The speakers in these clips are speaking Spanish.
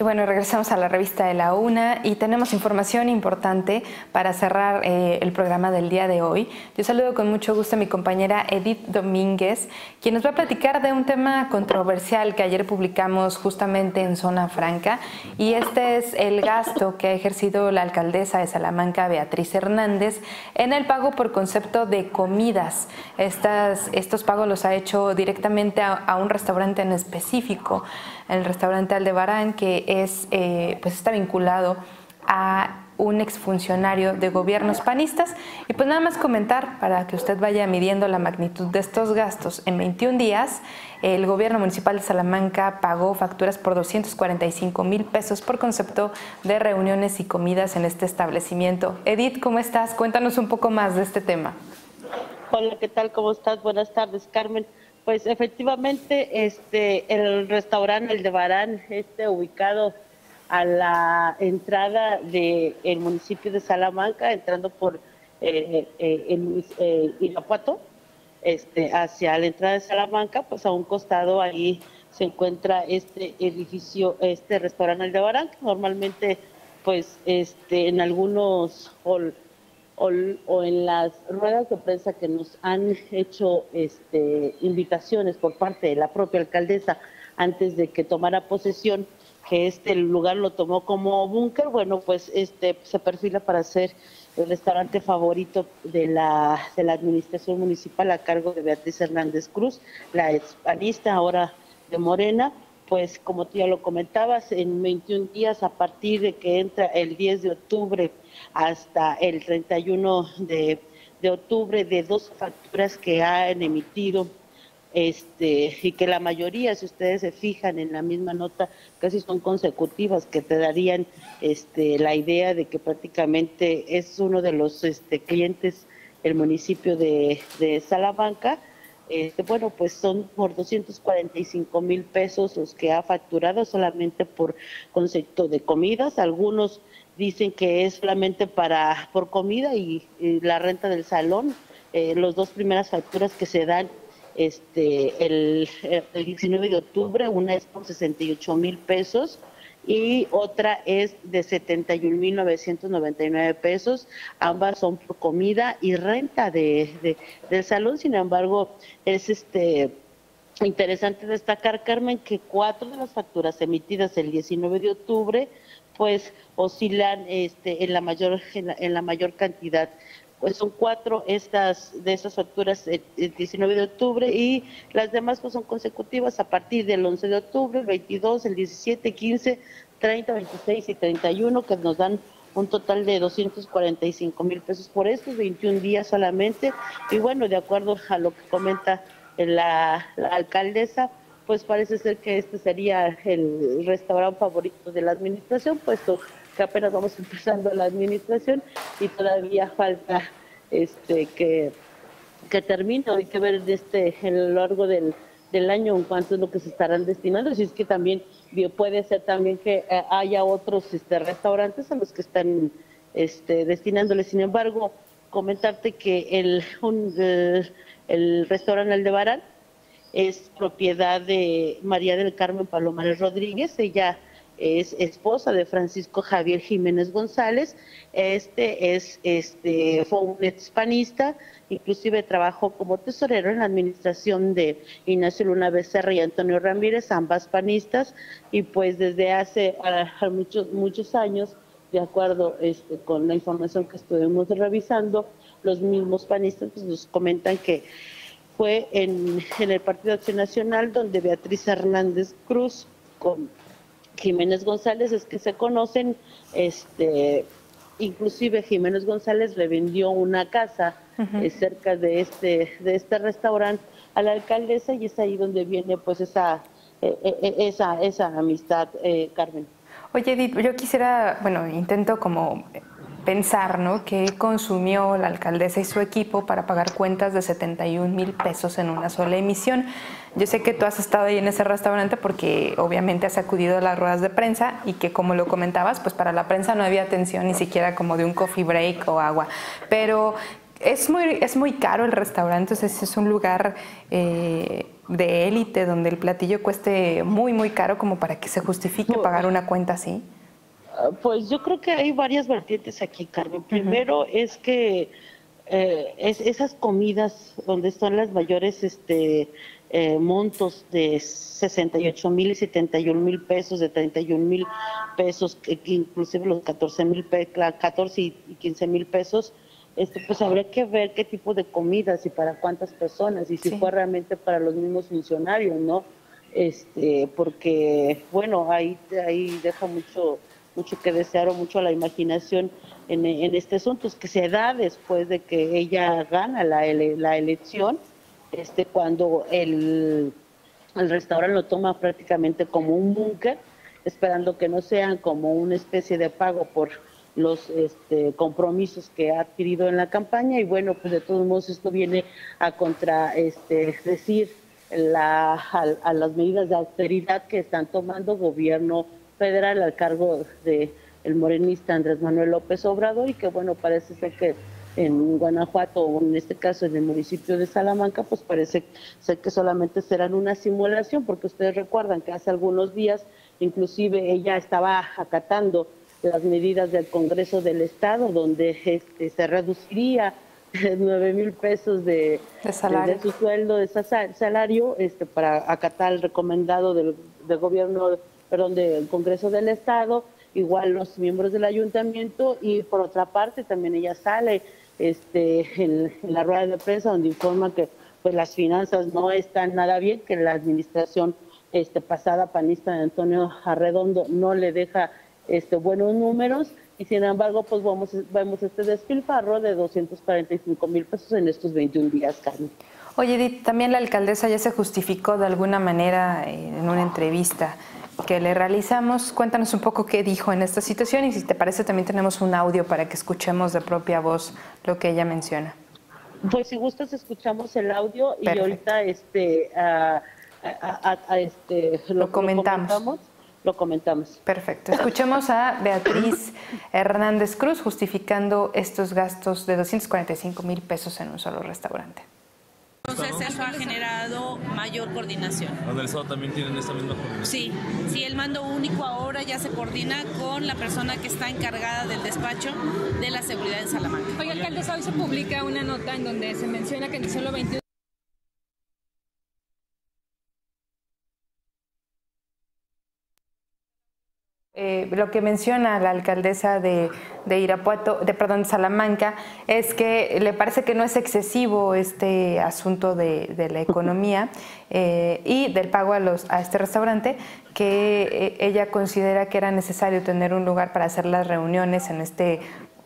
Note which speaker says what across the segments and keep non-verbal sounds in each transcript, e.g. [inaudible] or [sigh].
Speaker 1: Bueno, regresamos a la revista de la UNA y tenemos información importante para cerrar eh, el programa del día de hoy. Yo saludo con mucho gusto a mi compañera Edith Domínguez, quien nos va a platicar de un tema controversial que ayer publicamos justamente en Zona Franca y este es el gasto que ha ejercido la alcaldesa de Salamanca, Beatriz Hernández, en el pago por concepto de comidas. Estos pagos los ha hecho directamente a, a un restaurante en específico el restaurante Aldebarán, que es, eh, pues está vinculado a un exfuncionario de gobiernos panistas. Y pues nada más comentar para que usted vaya midiendo la magnitud de estos gastos. En 21 días, el gobierno municipal de Salamanca pagó facturas por 245 mil pesos por concepto de reuniones y comidas en este establecimiento. Edith, ¿cómo estás? Cuéntanos un poco más de este tema.
Speaker 2: Hola, ¿qué tal? ¿Cómo estás? Buenas tardes, Carmen. Pues efectivamente, este, el restaurante El de Barán, este ubicado a la entrada del municipio de Salamanca, entrando por eh, eh, el, eh, Irapuato, este, hacia la entrada de Salamanca, pues a un costado ahí se encuentra este edificio, este restaurante El de Barán, que normalmente, pues, este, en algunos o, en las ruedas de prensa que nos han hecho este, invitaciones por parte de la propia alcaldesa antes de que tomara posesión, que este lugar lo tomó como búnker, bueno, pues este se perfila para ser el restaurante favorito de la, de la administración municipal a cargo de Beatriz Hernández Cruz, la hispanista ahora de Morena, pues como ya lo comentabas, en 21 días a partir de que entra el 10 de octubre hasta el 31 de, de octubre de dos facturas que han emitido este y que la mayoría si ustedes se fijan en la misma nota casi son consecutivas que te darían este la idea de que prácticamente es uno de los este, clientes el municipio de Salamanca este, bueno, pues son por 245 mil pesos los que ha facturado solamente por concepto de comidas. Algunos dicen que es solamente para por comida y, la renta del salón. Eh, las dos primeras facturas que se dan este el, el 19 de octubre, una es por 68 mil pesos y otra es de 71.999 pesos. Ambas son por comida y renta de, del salón. Sin embargo, es este interesante destacar, Carmen, que cuatro de las facturas emitidas el 19 de octubre pues oscilan este, en la mayor en la mayor cantidad pues son cuatro estas de esas facturas el, 19 de octubre y las demás pues son consecutivas a partir del 11 de octubre, el 22, el 17, 15, 30, 26 y 31 que nos dan un total de 245 mil pesos por estos 21 días solamente. Y bueno, de acuerdo a lo que comenta la, la alcaldesa, pues parece ser que este sería el restaurante favorito de la administración, puesto que apenas vamos [laughs] empezando la administración y todavía falta este que, que termine, hay que ver este, en lo largo del, del año en cuánto es lo que se estarán destinando, si es que también puede ser también que eh, haya otros este, restaurantes a los que están este, destinándole. Sin embargo, comentarte que el, el, el restaurante Aldebarán es propiedad de María del Carmen Palomares Rodríguez, ella es esposa de Francisco Javier Jiménez González. Este es, este, fue un hispanista, inclusive trabajó como tesorero en la administración de Ignacio Luna Becerra y Antonio Ramírez, ambas panistas, y pues desde hace muchos, muchos años, de acuerdo este, con la información que estuvimos revisando, los mismos panistas pues, nos comentan que fue en, en el Partido Acción Nacional donde Beatriz Hernández Cruz, con Jiménez González es que se conocen, este, inclusive Jiménez González revendió una casa eh, cerca de este, de este restaurante a la alcaldesa y es ahí donde viene pues esa, eh, eh, esa, esa amistad, Carmen.
Speaker 1: Oye, Edith, yo quisiera, bueno, intento como pensar, ¿no? ¿Qué consumió la alcaldesa y su equipo para pagar cuentas de 71 mil pesos en una sola emisión? Yo sé que tú has estado ahí en ese restaurante porque obviamente has acudido a las ruedas de prensa y que como lo comentabas, pues para la prensa no había atención ni siquiera como de un coffee break o agua. Pero es muy, es muy caro el restaurante, entonces es un lugar... Eh, de élite donde el platillo cueste muy, muy caro como para que se justifique pagar una cuenta así?
Speaker 2: Ah, pues yo creo que hay varias vertientes aquí, Carmen. Primero es que eh, es, esas comidas donde están las mayores este, eh, montos de 68 mil y 71 mil pesos, de 31 mil pesos, que, inclusive los 14 mil 14 y 15 mil pesos, este, pues habría que ver qué tipo de comidas y para cuántas personas y si fue realmente para los mismos funcionarios, ¿no? Este, porque bueno, ahí ahí deja mucho mucho que desear o mucho la imaginación en, en este asunto, es que se da después de que ella gana la, la elección, este, cuando el, el restaurante lo toma prácticamente como un búnker, esperando que no sean como una especie de pago por los este, compromisos que ha adquirido en la campaña. Y bueno, pues de todos modos esto viene a contra este, decir la, a, las medidas de austeridad que están tomando gobierno federal al cargo de el morenista Andrés Manuel López Obrador y que bueno, parece ser que en Guanajuato o en este caso en el municipio de Salamanca, pues parece ser que solamente serán una simulación, porque ustedes recuerdan que hace algunos días inclusive ella estaba acatando las medidas del Congreso del Estado, donde este, se reduciría [laughs] nueve mil pesos de, de, su sueldo, de salario, este, para acatar el recomendado del, gobierno, perdón, del Congreso del Estado, igual los miembros del ayuntamiento, y por otra parte también ella sale este, en, la rueda de prensa donde informa que pues las finanzas no están nada bien, que la administración este, pasada panista de Antonio Arredondo no le deja este, buenos números y sin embargo pues vamos, vemos este despilfarro de 245 mil pesos en estos 21 días, Carmen.
Speaker 1: Oye, Edith, también la alcaldesa ya se justificó de alguna manera en una entrevista que le realizamos. Cuéntanos un poco qué dijo en esta situación y si te parece también tenemos un audio para que escuchemos de propia voz lo que ella menciona.
Speaker 2: Pues si gustas escuchamos el audio y ahorita este, este
Speaker 1: lo, comentamos
Speaker 2: lo comentamos.
Speaker 1: Perfecto. Escuchemos a Beatriz [laughs] Hernández Cruz justificando estos gastos de 245 mil pesos en un solo restaurante.
Speaker 3: Entonces eso ha generado mayor coordinación.
Speaker 4: ¿Los Estado también tienen esta misma coordinación?
Speaker 3: Sí, sí, el mando único ahora ya se coordina con la persona que está encargada del despacho de la seguridad en Salamanca.
Speaker 5: Oye, alcalde, hoy se publica una nota en donde se menciona que en solo 21
Speaker 1: Eh, lo que menciona la alcaldesa de, Irapuato, de perdón, Salamanca, es que le parece que no es excesivo este asunto de, la economía eh, y del pago a, este restaurante, que eh, ella considera que era necesario tener un lugar para hacer las reuniones en este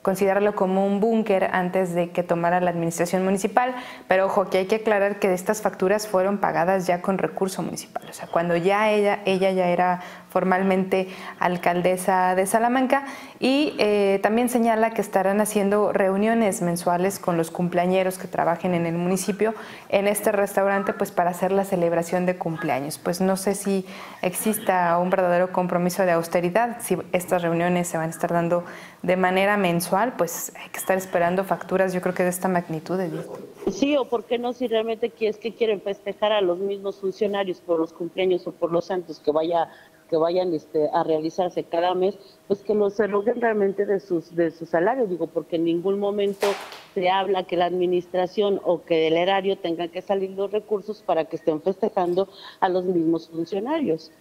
Speaker 1: considerarlo como un búnker antes de que tomara la administración municipal, pero ojo, que hay que aclarar que estas facturas fueron pagadas ya con recurso municipal, o sea, cuando ya ella, ella ya era formalmente alcaldesa de Salamanca y eh, también señala que estarán haciendo reuniones mensuales con los cumpleañeros que trabajen en el municipio en este restaurante pues para hacer la celebración de cumpleaños. Pues no sé si exista un verdadero compromiso de austeridad, si estas reuniones se van a estar dando de manera mensual, pues hay que estar esperando facturas yo creo que de esta magnitud. Edith.
Speaker 2: Sí, o por qué no si realmente es que quieren festejar a los mismos funcionarios por los cumpleaños o por los santos que vaya que vayan este, a realizarse cada mes, pues que los eroguen realmente de sus de su salario, digo, porque en ningún momento se habla que la administración o que el erario tenga que salir los recursos para que estén festejando a los mismos funcionarios.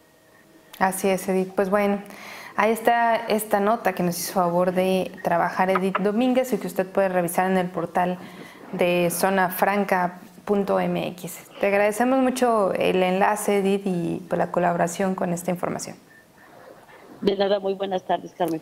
Speaker 1: Así es, Edith. Pues bueno, ahí está esta nota que nos hizo favor de trabajar Edith Domínguez y que usted puede revisar en el portal de Zona Franca MX. Te agradecemos mucho el enlace, Edith, y por la colaboración con esta información.
Speaker 2: De nada, muy buenas tardes, Carmen.